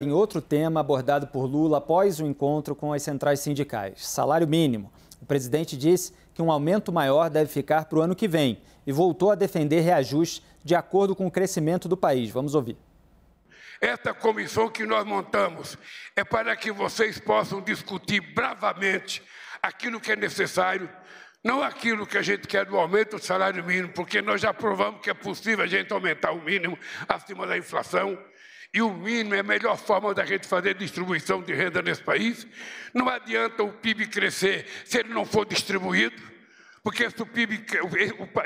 em outro tema abordado por Lula após o encontro com as centrais sindicais: salário mínimo. O presidente disse que um aumento maior deve ficar para o ano que vem e voltou a defender reajuste de acordo com o crescimento do país. Vamos ouvir. Esta comissão que nós montamos é para que vocês possam discutir bravamente aquilo que é necessário, não aquilo que a gente quer do aumento do salário mínimo, porque nós já provamos que é possível a gente aumentar o mínimo acima da inflação. E o mínimo é a melhor forma da gente fazer distribuição de renda nesse país. Não adianta o PIB crescer se ele não for distribuído, porque PIB,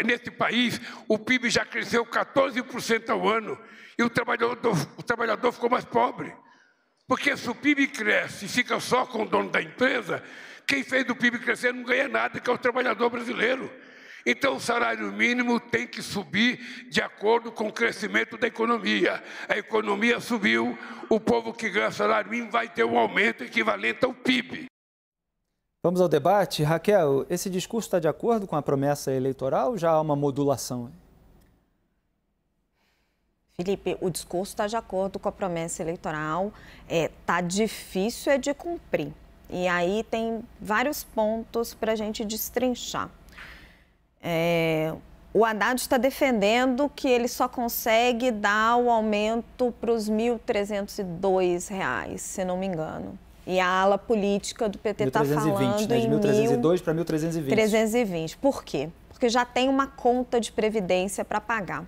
nesse país o PIB já cresceu 14% ao ano e o trabalhador, o trabalhador ficou mais pobre. Porque se o PIB cresce e fica só com o dono da empresa, quem fez o PIB crescer não ganha nada, que é o trabalhador brasileiro. Então, o salário mínimo tem que subir de acordo com o crescimento da economia. A economia subiu, o povo que ganha salário mínimo vai ter um aumento equivalente ao PIB. Vamos ao debate. Raquel, esse discurso está de acordo com a promessa eleitoral ou já há uma modulação? Felipe, o discurso está de acordo com a promessa eleitoral. Está é, tá difícil é de cumprir. E aí tem vários pontos para a gente destrinchar. É, o Haddad está defendendo que ele só consegue dar o aumento para os R$ 1.302, se não me engano. E a ala política do PT está falando né? de 1.302 para 1.320. 320. Por quê? Porque já tem uma conta de previdência para pagar.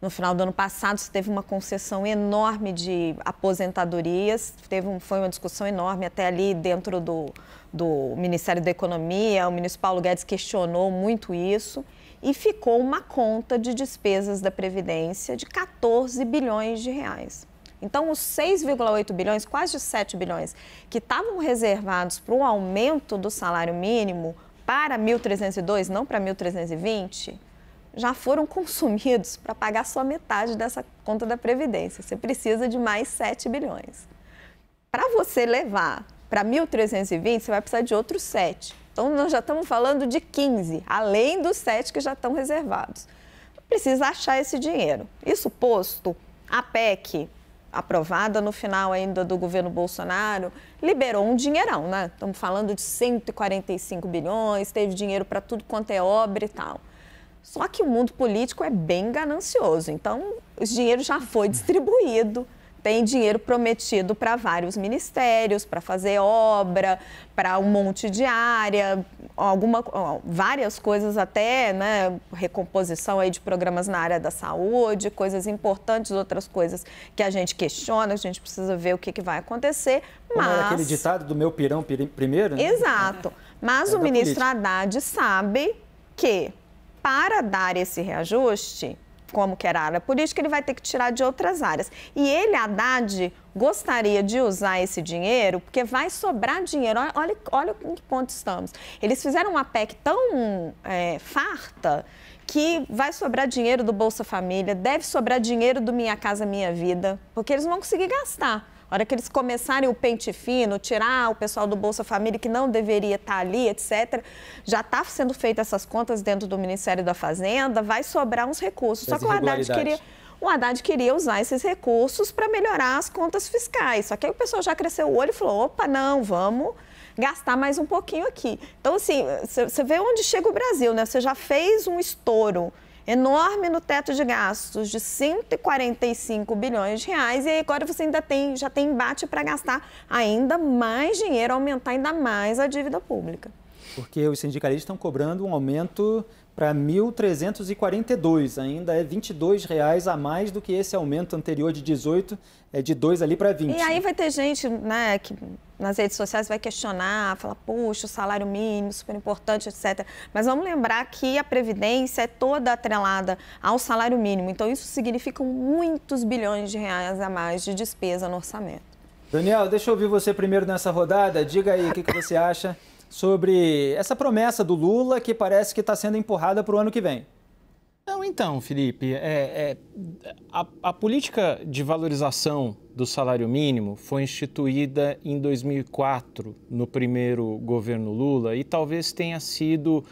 No final do ano passado, se teve uma concessão enorme de aposentadorias, teve um, foi uma discussão enorme até ali dentro do, do Ministério da Economia. O ministro Paulo Guedes questionou muito isso e ficou uma conta de despesas da Previdência de 14 bilhões de reais. Então, os 6,8 bilhões, quase 7 bilhões, que estavam reservados para o aumento do salário mínimo para 1.302, não para 1.320, já foram consumidos para pagar só metade dessa conta da Previdência. Você precisa de mais 7 bilhões. Para você levar para 1.320, você vai precisar de outros 7. Então, nós já estamos falando de 15, além dos 7 que já estão reservados. Precisa achar esse dinheiro. Isso posto, a PEC, aprovada no final ainda do governo Bolsonaro, liberou um dinheirão, né? Estamos falando de 145 bilhões, teve dinheiro para tudo quanto é obra e tal. Só que o mundo político é bem ganancioso, então o dinheiro já foi distribuído. Tem dinheiro prometido para vários ministérios, para fazer obra, para um monte de área, alguma, várias coisas até, né, recomposição aí de programas na área da saúde, coisas importantes, outras coisas que a gente questiona, a gente precisa ver o que, que vai acontecer, mas... Como é aquele ditado do meu pirão primeiro? Né? Exato. Mas é o ministro política. Haddad sabe que para dar esse reajuste, como que era a área política, ele vai ter que tirar de outras áreas. E ele, Haddad, gostaria de usar esse dinheiro, porque vai sobrar dinheiro. Olha, olha em que ponto estamos. Eles fizeram uma PEC tão é, farta que vai sobrar dinheiro do Bolsa Família, deve sobrar dinheiro do Minha Casa Minha Vida, porque eles vão conseguir gastar. A hora que eles começarem o pente fino, tirar o pessoal do Bolsa Família que não deveria estar ali, etc., já está sendo feitas essas contas dentro do Ministério da Fazenda, vai sobrar uns recursos. Só que o Haddad queria o Haddad queria usar esses recursos para melhorar as contas fiscais. Só que aí o pessoal já cresceu o olho e falou: opa, não, vamos gastar mais um pouquinho aqui. Então, assim, você vê onde chega o Brasil, né? Você já fez um estouro enorme no teto de gastos de 145 bilhões de reais e agora você ainda tem, já tem embate para gastar ainda mais dinheiro, aumentar ainda mais a dívida pública. Porque os sindicalistas estão cobrando um aumento para 1.342, ainda é 22 reais a mais do que esse aumento anterior de 18, é de 2 ali para 20. E aí vai ter gente, né, que nas redes sociais vai questionar, falar, puxa, o salário mínimo, super importante, etc. Mas vamos lembrar que a Previdência é toda atrelada ao salário mínimo, então isso significa muitos bilhões de reais a mais de despesa no orçamento. Daniel, deixa eu ouvir você primeiro nessa rodada. Diga aí o que, que você acha sobre essa promessa do Lula que parece que está sendo empurrada para o ano que vem. Não, então, Felipe, é, é, a, a, política de valorização do salário mínimo foi instituída em 2004, no primeiro governo Lula, e talvez tenha sido,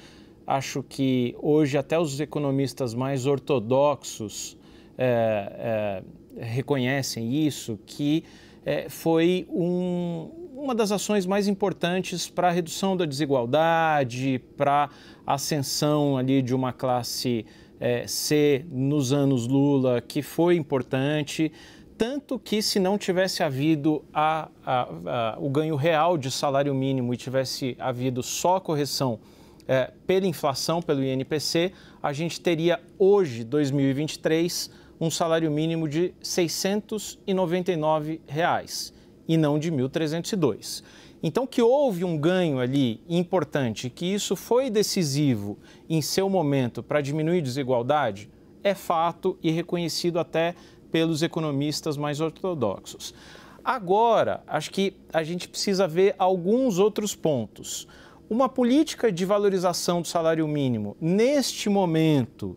acho que hoje até os economistas mais ortodoxos é, é reconhecem isso, que é, foi um, uma das ações mais importantes para a redução da desigualdade, para a ascensão ali de uma classe é, C nos anos Lula, que foi importante. Tanto que, se não tivesse havido a, a, a, o ganho real de salário mínimo e tivesse havido só a correção é, pela inflação, pelo INPC, a gente teria hoje, 2023, um salário mínimo de 699 reais, e não de 1.302. Então, que houve um ganho ali importante, que isso foi decisivo em seu momento para diminuir desigualdade, é fato e reconhecido até pelos economistas mais ortodoxos. Agora, acho que a gente precisa ver alguns outros pontos. Uma política de valorização do salário mínimo, neste momento,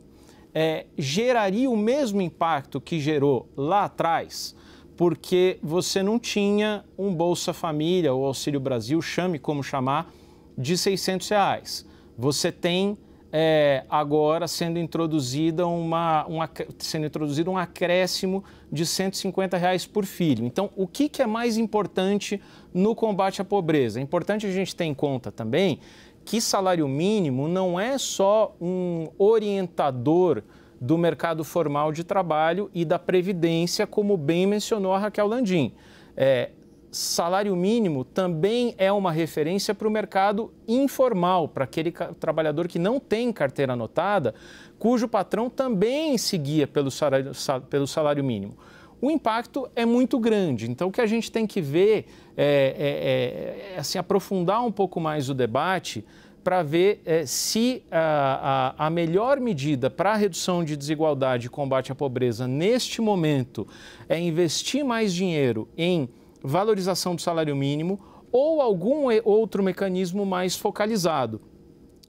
é, geraria o mesmo impacto que gerou lá atrás, porque você não tinha um Bolsa Família ou Auxílio Brasil, chame como chamar, de 600 reais. Você tem é, agora sendo introduzida uma, uma, sendo introduzido um acréscimo de 150 reais por filho. Então, o que, que é mais importante no combate à pobreza? É importante a gente ter em conta também que salário mínimo não é só um orientador do mercado formal de trabalho e da previdência, como bem mencionou a Raquel Landim. É, salário mínimo também é uma referência para o mercado informal, para aquele trabalhador que não tem carteira anotada, cujo patrão também seguia pelo salário, pelo salário mínimo. O impacto é muito grande, então o que a gente tem que ver é, é, é assim, aprofundar um pouco mais o debate para ver é, se a, a, a, melhor medida para a redução de desigualdade e combate à pobreza neste momento é investir mais dinheiro em valorização do salário mínimo ou algum outro mecanismo mais focalizado.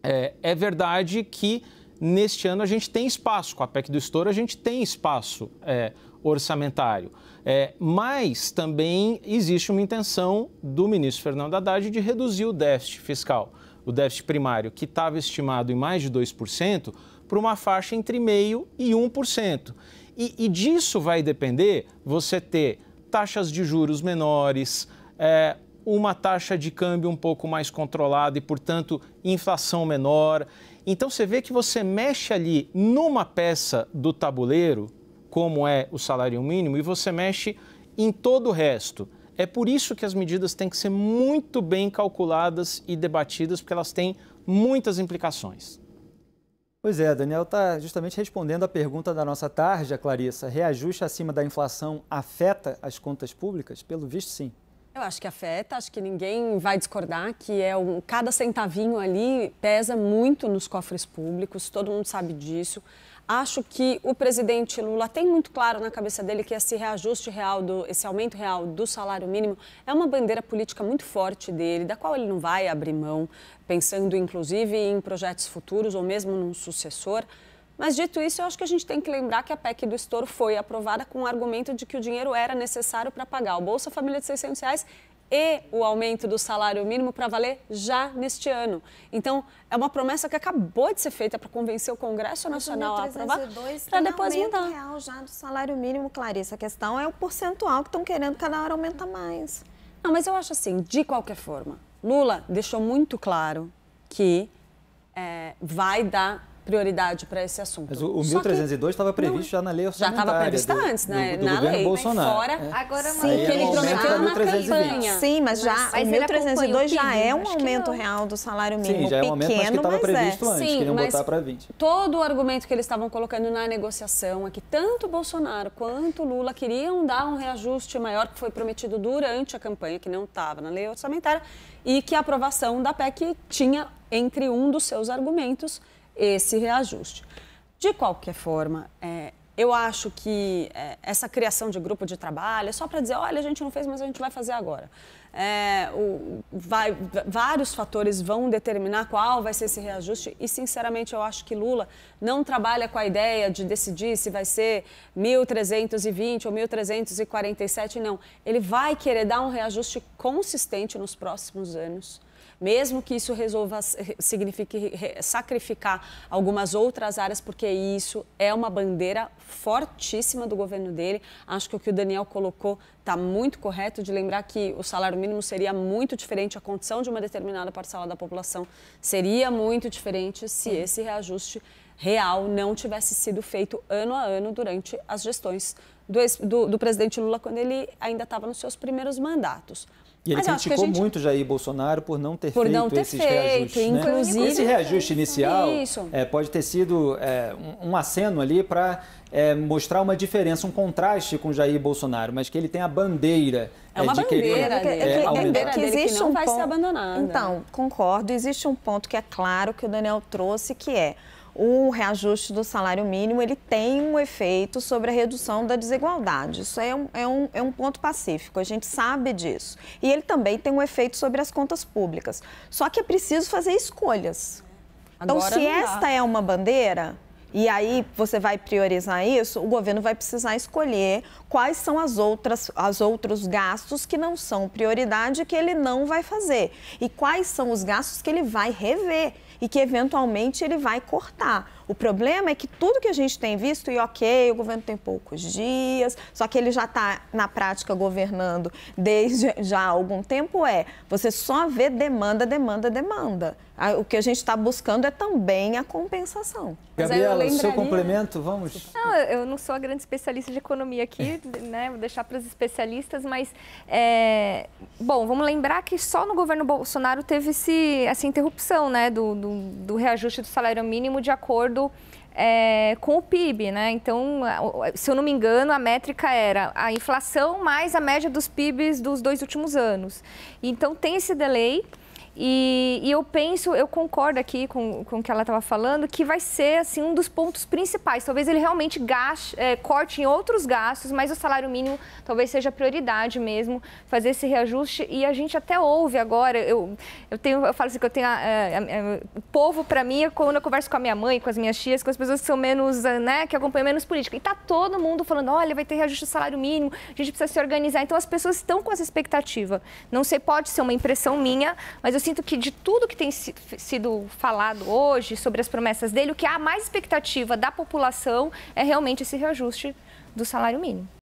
É, é, verdade que neste ano a gente tem espaço, com a PEC do estouro a gente tem espaço é, orçamentário. É, mas também existe uma intenção do ministro Fernando Haddad de reduzir o déficit fiscal, o déficit primário, que estava estimado em mais de 2%, para uma faixa entre 0,5% e 1%. E, e disso vai depender você ter taxas de juros menores, é, uma taxa de câmbio um pouco mais controlada e, portanto, inflação menor. Então você vê que você mexe ali numa peça do tabuleiro, como é o salário mínimo, e você mexe em todo o resto. É por isso que as medidas têm que ser muito bem calculadas e debatidas, porque elas têm muitas implicações. Pois é, Daniel está justamente respondendo a pergunta da nossa tarja, Clarissa. Reajuste acima da inflação afeta as contas públicas? Pelo visto, sim. Eu acho que afeta, acho que ninguém vai discordar que é um, cada centavinho ali pesa muito nos cofres públicos, todo mundo sabe disso. Acho que o presidente Lula tem muito claro na cabeça dele que esse reajuste real, do, esse aumento real do salário mínimo é uma bandeira política muito forte dele, da qual ele não vai abrir mão, pensando inclusive em projetos futuros ou mesmo num sucessor. Mas dito isso, eu acho que a gente tem que lembrar que a PEC do estouro foi aprovada com o argumento de que o dinheiro era necessário para pagar o Bolsa Família de 600 reais e o aumento do salário mínimo para valer já neste ano. Então, é uma promessa que acabou de ser feita para convencer o Congresso Nacional a aprovar, para depois mudar. real já do salário mínimo, Clarice. A questão é o percentual que estão querendo cada hora aumentar mais. Não, mas eu acho assim, de qualquer forma, Lula deixou muito claro que é, vai dar prioridade para esse assunto. Mas o, o 1302 estava previsto já na lei orçamentária. Já estava previsto antes, né? Do, do na lei. Bolsonaro. Fora, é. agora, sim, que ele prometeu na campanha. Sim, mas já mas, o 1302 já é um aumento real do salário mínimo. Sim, já é um aumento, mas que estava previsto é. antes, sim, queriam botar para 20. Todo o argumento que eles estavam colocando na negociação é que tanto Bolsonaro quanto Lula queriam dar um reajuste maior que foi prometido durante a campanha, que não estava na lei orçamentária, e que a aprovação da PEC tinha entre um dos seus argumentos esse reajuste. De qualquer forma, é, eu acho que é, essa criação de grupo de trabalho é só para dizer, olha, a gente não fez, mas a gente vai fazer agora. É, o, vai, vários fatores vão determinar qual vai ser esse reajuste e, sinceramente, eu acho que Lula não trabalha com a ideia de decidir se vai ser 1.320 ou 1.347, não. Ele vai querer dar um reajuste consistente nos próximos anos mesmo que isso resolva signifique sacrificar algumas outras áreas, porque isso é uma bandeira fortíssima do governo dele. Acho que o que o Daniel colocou está muito correto de lembrar que o salário mínimo seria muito diferente, a condição de uma determinada parcela da população seria muito diferente se esse reajuste real não tivesse sido feito ano a ano durante as gestões do, do, do presidente Lula quando ele ainda estava nos seus primeiros mandatos. E ele Mas criticou gente... muito Jair Bolsonaro por não ter por feito não ter esses feito, reajustes. Né? Inclusive, Esse reajuste inicial é, pode ter sido é, um, um, aceno ali para é, mostrar uma diferença, um contraste com Jair Bolsonaro, mas que ele tem a bandeira é uma de bandeira querer é, aumentar. que existe que não um vai ponto, ser abandonada. Então, concordo. Existe um ponto que é claro que o Daniel trouxe, que é o reajuste do salário mínimo ele tem um efeito sobre a redução da desigualdade. Isso é um, é, um, é um ponto pacífico, a gente sabe disso. E ele também tem um efeito sobre as contas públicas. Só que é preciso fazer escolhas. Então, Agora se esta é uma bandeira, e aí você vai priorizar isso, o governo vai precisar escolher quais são as outras as outros gastos que não são prioridade que ele não vai fazer e quais são os gastos que ele vai rever e que eventualmente ele vai cortar. O problema é que tudo que a gente tem visto, e ok, o governo tem poucos dias, só que ele já está na prática governando desde já há algum tempo, é você só vê demanda, demanda, demanda. O que a gente está buscando é também a compensação. Gabriela, lembraria... seu complemento, vamos. Não, eu não sou a grande especialista de economia aqui, né? Vou deixar para os especialistas, mas é... bom, vamos lembrar que só no governo Bolsonaro teve esse, essa interrupção, né, do, do, do reajuste do salário mínimo de acordo é, com o PIB, né? Então, se eu não me engano, a métrica era a inflação mais a média dos PIBs dos dois últimos anos. Então, tem esse delay. E, e, eu penso, eu concordo aqui com, com o que ela estava falando, que vai ser assim, um dos pontos principais. Talvez ele realmente gaste, é, corte em outros gastos, mas o salário mínimo talvez seja a prioridade mesmo, fazer esse reajuste. E a gente até ouve agora, eu, eu, tenho, eu falo assim que eu tenho. É, o povo, para mim, é quando eu converso com a minha mãe, com as minhas tias, com as pessoas que são menos, né, que acompanham menos política. E tá todo mundo falando: olha, vai ter reajuste do salário mínimo, a gente precisa se organizar. Então as pessoas estão com essa expectativa. Não sei, pode ser uma impressão minha, mas eu sinto que de tudo que tem sido falado hoje sobre as promessas dele, o que há mais expectativa da população é realmente esse reajuste do salário mínimo.